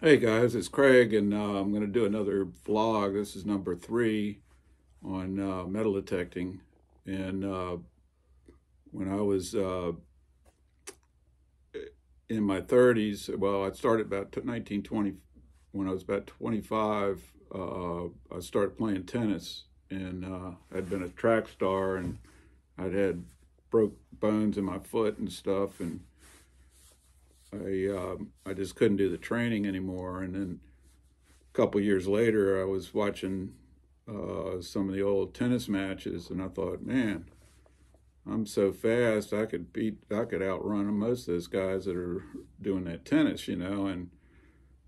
Hey guys, it's Craig, and uh, I'm going to do another vlog. This is number three on uh, metal detecting. And uh, when I was uh, in my 30s, well, I started about 1920. When I was about 25, uh, I started playing tennis, and uh, I'd been a track star, and I'd had broke bones in my foot and stuff, and I um, I just couldn't do the training anymore. And then a couple years later, I was watching uh, some of the old tennis matches, and I thought, man, I'm so fast. I could beat, I could outrun most of those guys that are doing that tennis, you know. And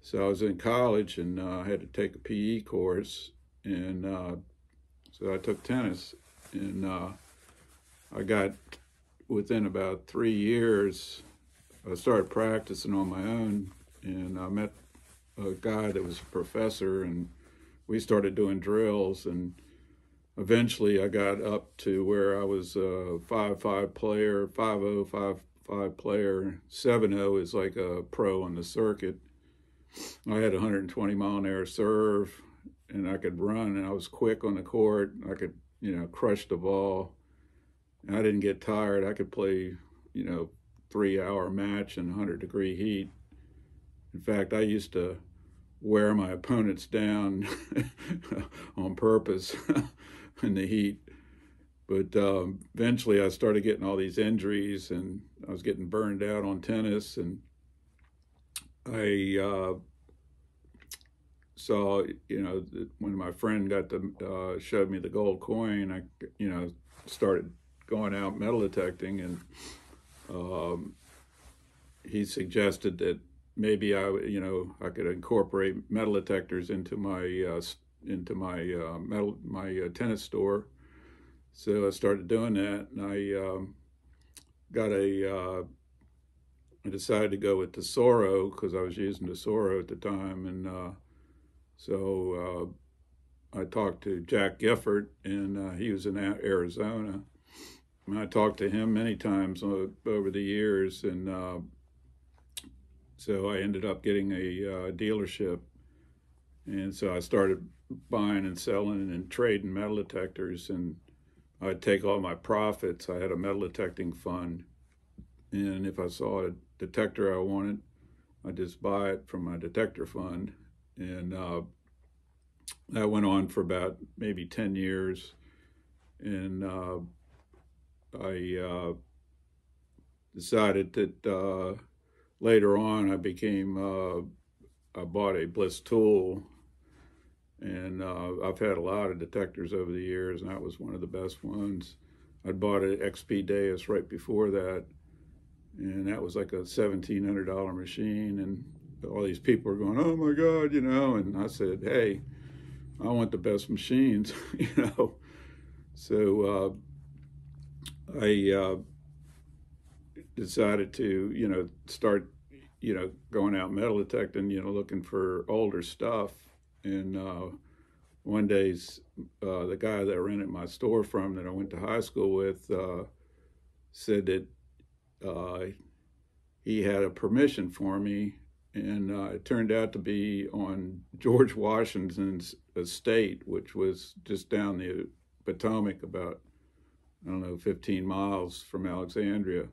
so I was in college, and uh, I had to take a PE course, and uh, so I took tennis, and uh, I got within about three years I started practicing on my own, and I met a guy that was a professor, and we started doing drills, and eventually I got up to where I was a five-five player, five-o, five-five player. Seven-o is like a pro on the circuit. I had 120 mile an hour serve, and I could run, and I was quick on the court. I could, you know, crush the ball. And I didn't get tired. I could play, you know, three hour match in 100 degree heat. In fact, I used to wear my opponents down on purpose in the heat. But um, eventually I started getting all these injuries and I was getting burned out on tennis. And I uh, saw, you know, when my friend got to uh, showed me the gold coin, I, you know, started going out metal detecting and um, he suggested that maybe I, you know, I could incorporate metal detectors into my uh, into my uh, metal my uh, tennis store. So I started doing that, and I um, got a. Uh, I decided to go with Tesoro because I was using Tesoro at the time, and uh, so uh, I talked to Jack Gifford, and he was in Arizona I talked to him many times over the years, and uh, so I ended up getting a uh, dealership, and so I started buying and selling and trading metal detectors, and I'd take all my profits. I had a metal detecting fund, and if I saw a detector I wanted, I'd just buy it from my detector fund, and uh, that went on for about maybe ten years, and uh, I uh, decided that uh, later on I became, uh, I bought a Blisstool and uh, I've had a lot of detectors over the years and that was one of the best ones. I bought an XP Deus right before that and that was like a $1,700 machine and all these people are going, oh my God, you know, and I said, hey, I want the best machines, you know. So uh, I uh, decided to, you know, start, you know, going out metal detecting, you know, looking for older stuff. And uh, one day, uh, the guy that rented my store from that I went to high school with uh, said that uh, he had a permission for me. And uh, it turned out to be on George Washington's estate, which was just down the Potomac about I don't know, 15 miles from Alexandria.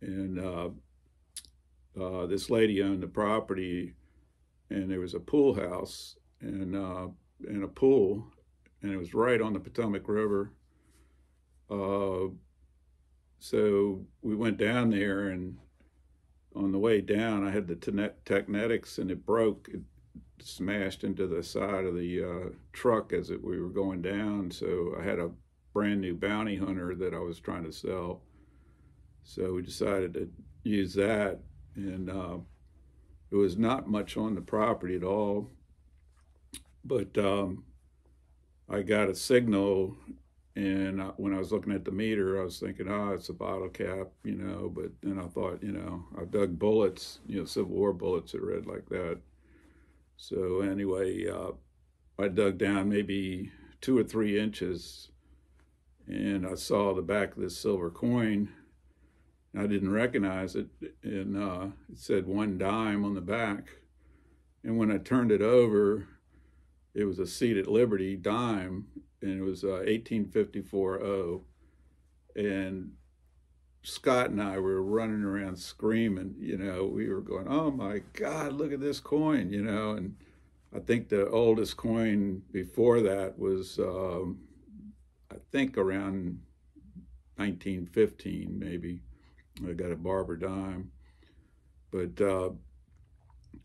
And uh, uh, this lady owned the property, and there was a pool house and, uh, and a pool, and it was right on the Potomac River. Uh, so we went down there, and on the way down, I had the Teknetics, and it broke. It smashed into the side of the uh, truck as it, we were going down. So I had a brand new bounty hunter that I was trying to sell. So we decided to use that, and uh, it was not much on the property at all. But um, I got a signal, and when I was looking at the meter, I was thinking, oh, it's a bottle cap, you know. But then I thought, you know, I dug bullets, you know, Civil War bullets that read like that. So anyway, uh, I dug down maybe two or three inches and I saw the back of this silver coin. I didn't recognize it, and uh, it said one dime on the back. And when I turned it over, it was a Seated Liberty dime, and it was uh, 1854 O. And Scott and I were running around screaming, you know, we were going, oh my God, look at this coin, you know. And I think the oldest coin before that was, um, think, around 1915, maybe. I got a barber dime. But, uh,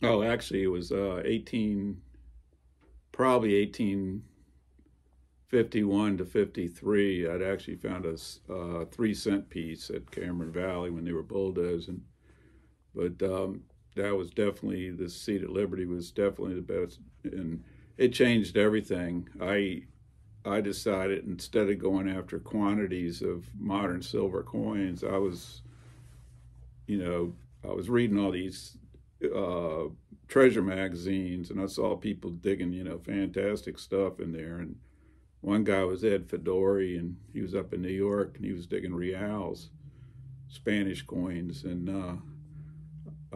oh, actually, it was uh, 18, probably 1851 to 53. I'd actually found a uh, three cent piece at Cameron Valley when they were bulldozing. But um, that was definitely, the Seated Liberty was definitely the best. And it changed everything. I I decided instead of going after quantities of modern silver coins, I was, you know, I was reading all these uh, treasure magazines, and I saw people digging, you know, fantastic stuff in there. And one guy was Ed Fedory, and he was up in New York, and he was digging reals, Spanish coins, and uh,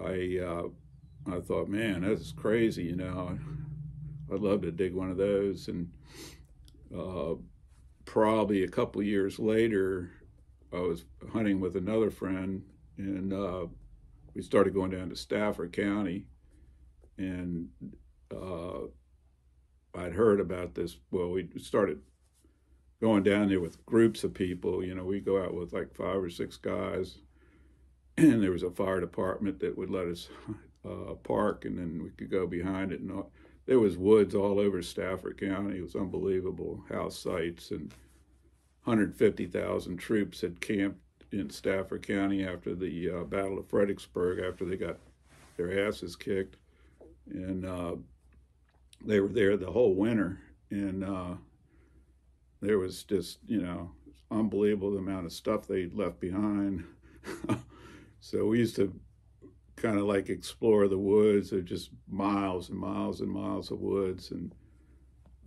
I uh, I thought, man, that's crazy, you know. I'd love to dig one of those, and uh, probably a couple years later, I was hunting with another friend, and uh, we started going down to Stafford County, and uh, I'd heard about this. Well, we started going down there with groups of people. You know, we go out with like five or six guys, and there was a fire department that would let us uh, park, and then we could go behind it. And all. There was woods all over Stafford County. It was unbelievable house sites, and 150,000 troops had camped in Stafford County after the uh, Battle of Fredericksburg, after they got their asses kicked, and uh, they were there the whole winter, and uh, there was just you know unbelievable the amount of stuff they left behind. so we used to kind of like explore the woods. Of just miles and miles and miles of woods, and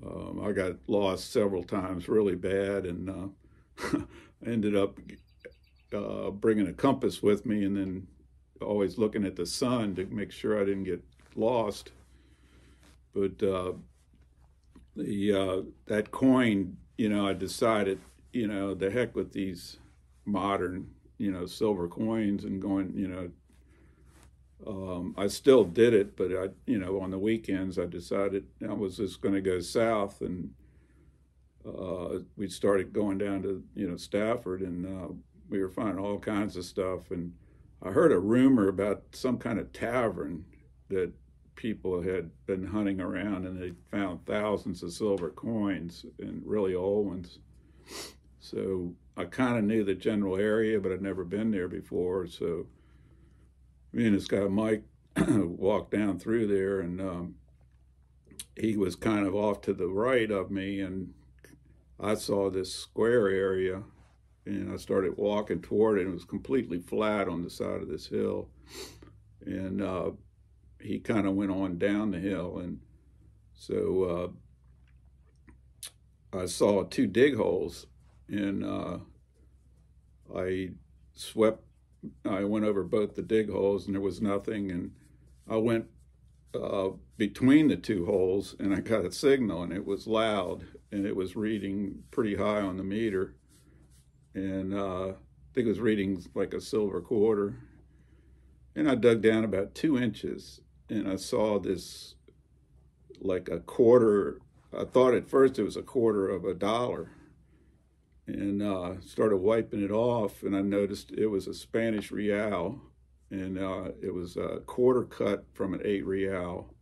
um, I got lost several times, really bad, and uh, ended up uh, bringing a compass with me and then always looking at the sun to make sure I didn't get lost. But uh, the uh, that coin, you know, I decided, you know, the heck with these modern, you know, silver coins and going, you know. Um, I still did it, but I, you know, on the weekends I decided I was just going to go south, and uh, we started going down to, you know, Stafford, and uh, we were finding all kinds of stuff. And I heard a rumor about some kind of tavern that people had been hunting around and they found thousands of silver coins and really old ones. So I kind of knew the general area, but I'd never been there before. So me and this guy Mike walked down through there, and um, he was kind of off to the right of me, and I saw this square area and I started walking toward it. It was completely flat on the side of this hill, and uh, he kind of went on down the hill, and so uh, I saw two dig holes, and uh, I swept. I went over both the dig holes, and there was nothing, and I went uh, between the two holes, and I got a signal, and it was loud, and it was reading pretty high on the meter and uh, I think it was reading like a silver quarter. And I dug down about two inches and I saw this like a quarter. I thought at first it was a quarter of a dollar and uh, started wiping it off. And I noticed it was a Spanish real and uh, it was a quarter cut from an eight real.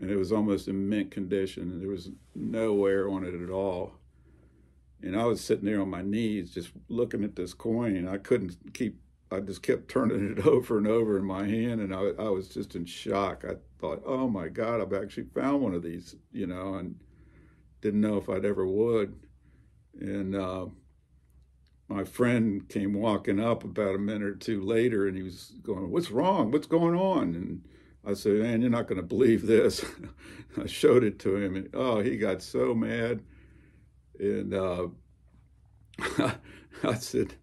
And it was almost in mint condition. And there was no wear on it at all and I was sitting there on my knees just looking at this coin I couldn't keep I just kept turning it over and over in my hand and I, I was just in shock. I thought, oh my God, I've actually found one of these, you know, and didn't know if I'd ever would. And uh, my friend came walking up about a minute or two later and he was going, what's wrong? What's going on? And I said, man, you're not going to believe this. I showed it to him and oh, he got so mad and uh, I said,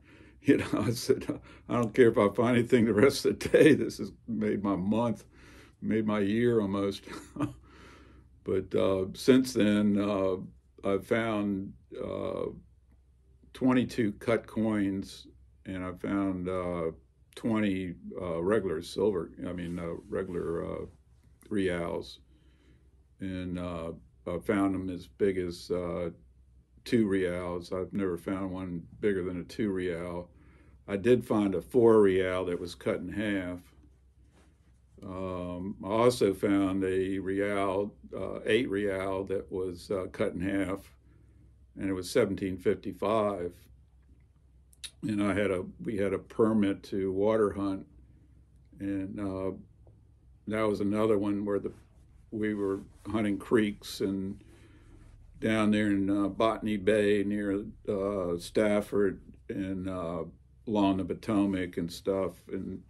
you know, I said, I don't care if I find anything the rest of the day. This has made my month. made my year almost. but uh, since then, uh, I've found uh, 22 cut coins, and I found uh, 20 uh, regular silver. I mean, uh, regular reals, and I found them as big as two reals. I've never found one bigger than a two real. I did find a four real that was cut in half. Um, I also found a real, uh, eight real that was uh, cut in half, and it was 1755. And I had a we had a permit to water hunt, and uh, that was another one where the we were hunting creeks and down there in uh, Botany Bay near uh, Stafford and uh, along the Potomac and stuff. And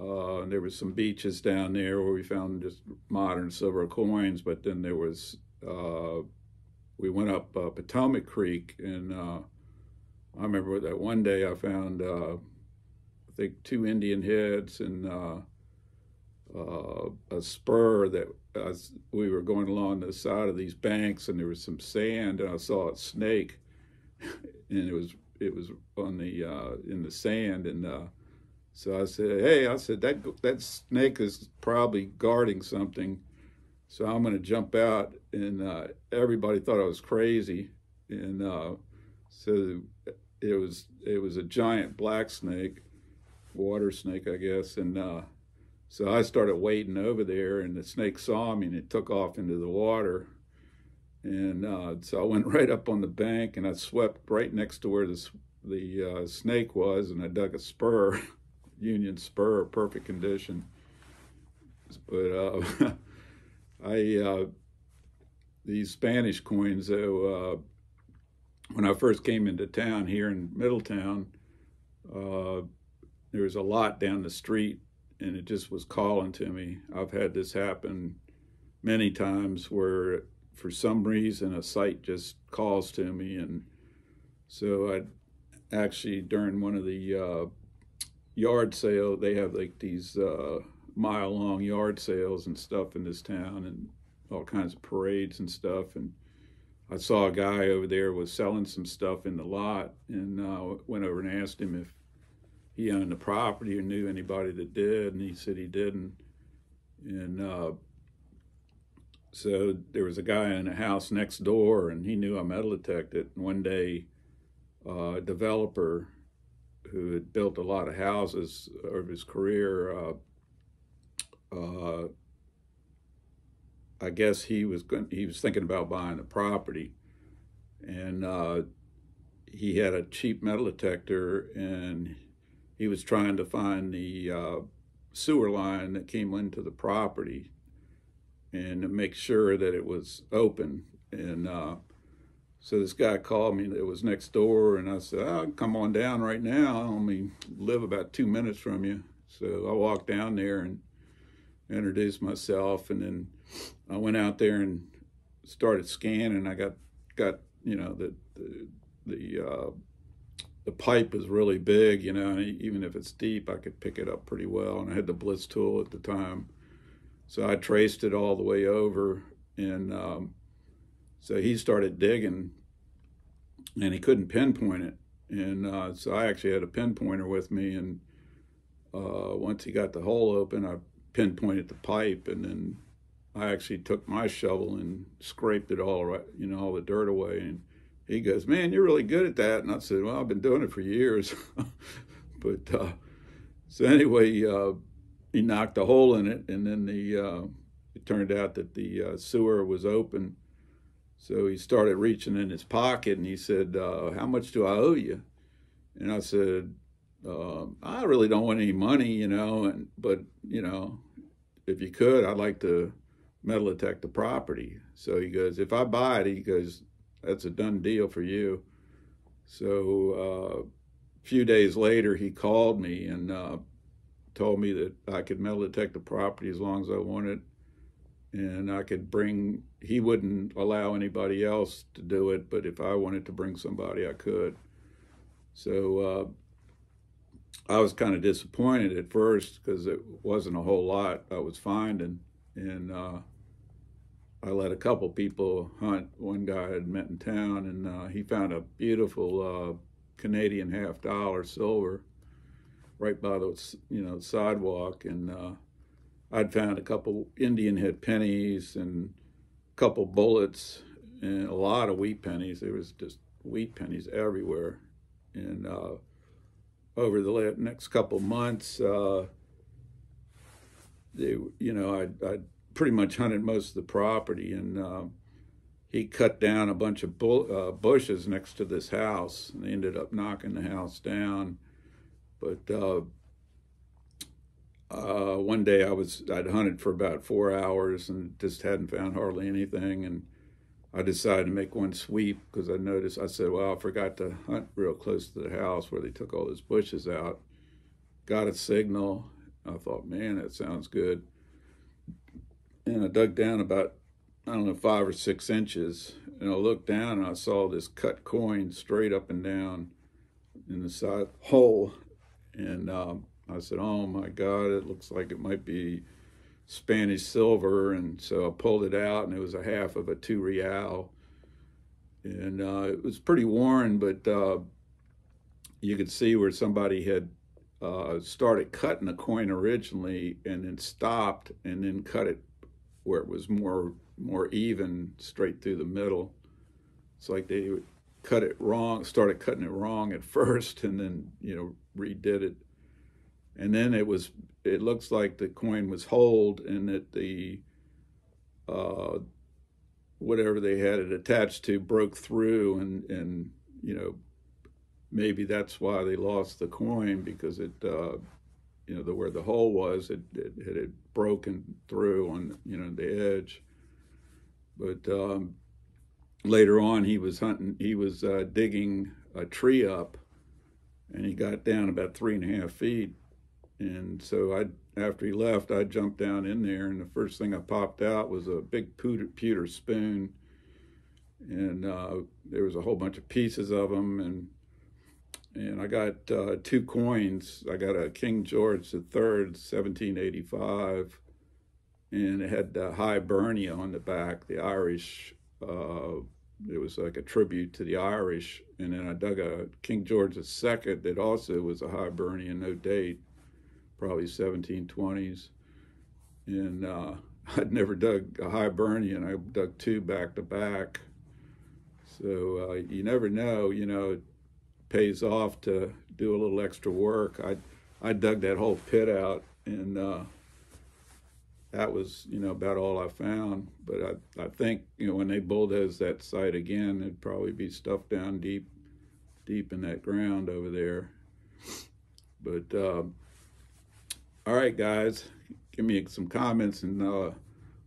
uh, there was some beaches down there where we found just modern silver coins. But then there was uh, we went up uh, Potomac Creek, and I remember that one day I found I think two Indian heads and uh, a spur that as we were going along the side of these banks and there was some sand and I saw a snake and it was it was on the uh, in the sand and uh, so I said hey I said that that snake is probably guarding something. So I'm going to jump out and uh, everybody thought I was crazy. And uh, so it was it was a giant black snake water snake I guess. And uh, so I started wading over there, and the snake saw me and it took off into the water. And uh, so I went right up on the bank and I swept right next to where the, the uh, snake was, and I dug a spur, Union spur, perfect condition. But uh, I, uh, these Spanish coins, though, uh, when I first came into town here in Middletown, uh, there was a lot down the street and it just was calling to me. I've had this happen many times where for some reason a site just calls to me and so I actually during one of the uh, yard sale they have like these uh, mile long yard sales and stuff in this town and all kinds of parades and stuff and I saw a guy over there was selling some stuff in the lot and uh, went over and asked him if he owned the property or knew anybody that did, and he said he didn't. And uh, so there was a guy in a house next door, and he knew I metal detected. And one day, uh, a developer who had built a lot of houses of his career, uh, uh, I guess he was going, he was thinking about buying the property, and uh, he had a cheap metal detector, and he was trying to find the uh, sewer line that came into the property and to make sure that it was open. And uh, so this guy called me that was next door, and I said, "I'll come on down right now. I only live about two minutes from you." So I walked down there and introduced myself, and then I went out there and started scanning. I got got you know the the, the uh, the pipe is really big, you know, even if it's deep, I could pick it up pretty well. And I had the Blisstool at the time. So I traced it all the way over. And um, so he started digging and he couldn't pinpoint it. And uh, so I actually had a pinpointer with me. And uh, once he got the hole open, I pinpointed the pipe. And then I actually took my shovel and scraped it all, right, you know, all the dirt away. And he goes, "Man, you're really good at that." And I said, "Well, I've been doing it for years." but uh, so anyway, uh, he knocked a hole in it, and then the uh, it turned out that the uh, sewer was open. So he started reaching in his pocket, and he said, uh, "How much do I owe you?" And I said, uh, "I really don't want any money, you know, and but you know, if you could, I'd like to." metal detect the property. So he goes, if I buy it, he goes, that's a done deal for you. So uh, a few days later, he called me and uh, told me that I could metal detect the property as long as I wanted, and I could bring. He wouldn't allow anybody else to do it, but if I wanted to bring somebody, I could. So I was kind of disappointed at first because it wasn't a whole lot I was finding, and uh, I let a couple people hunt. One guy I had met in town, and uh, he found a beautiful uh, Canadian half dollar silver right by the you know sidewalk, and uh, I'd found a couple Indian head pennies and a couple bullets and a lot of wheat pennies. There was just wheat pennies everywhere, and uh, over the next couple months, uh, they you know I I pretty much hunted most of the property, and uh, he cut down a bunch of bu- uh, bushes next to this house, and they ended up knocking the house down. But uh, one day I was I'd hunted for about four hours and just hadn't found hardly anything, and I decided to make one sweep because I noticed I said, "Well, I forgot to hunt real close to the house where they took all those bushes out." Got a signal. I thought, "Man, that sounds good." And I dug down about I don't know five or six inches, and I looked down and I saw this cut coin straight up and down in the side hole, and um, I said, "Oh my God! It looks like it might be Spanish silver." And so I pulled it out, and it was a half of a two real, and uh, it was pretty worn, but uh, you could see where somebody had uh, started cutting the coin originally, and then stopped, and then cut it where it was more more even, straight through the middle. It's like they cut it wrong, started cutting it wrong at first, and then you know redid it and then it was it looks like the coin was holed and that the uh, whatever they had it attached to broke through and and you know maybe that's why they lost the coin because it uh, you know the where the hole was it, it, it had broken through on you know the edge. But um, later on he was hunting he was uh, digging a tree up and he got down about three and a half feet and so I, after he left, I jumped down in there, and the first thing I popped out was a big pewter, pewter spoon, and uh, there was a whole bunch of pieces of them, and and I got uh, two coins. I got a King George III, 1785, and it had uh, Hibernia on the back, the Irish. Uh, it was like a tribute to the Irish, and then I dug a King George II that also was a Hibernian, no date probably 1720s. And uh, I'd never dug a Hibernian. I dug two back to back. So uh, you never know, you know, it pays off to do a little extra work. I, I dug that whole pit out and uh, that was, you know, about all I found. But I, I think, you know, when they bulldoze that site again, there'd probably be stuff down deep, deep in that ground over there. But uh, all right, guys, give me some comments and uh,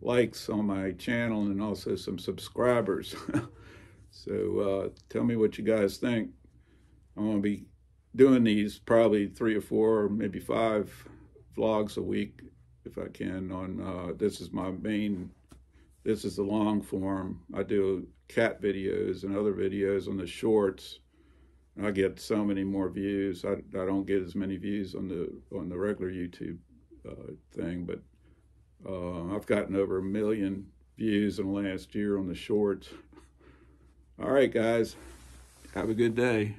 likes on my channel and also some subscribers. so uh, tell me what you guys think. I'm going to be doing these probably three or four, or maybe five vlogs a week if I can. On uh, this is my main. This is the long form. I do cat videos and other videos on the shorts. I get so many more views. I, I don't get as many views on the on the regular YouTube uh, thing, but uh, I've gotten over a million views in the last year on the shorts. All right, guys, have a good day.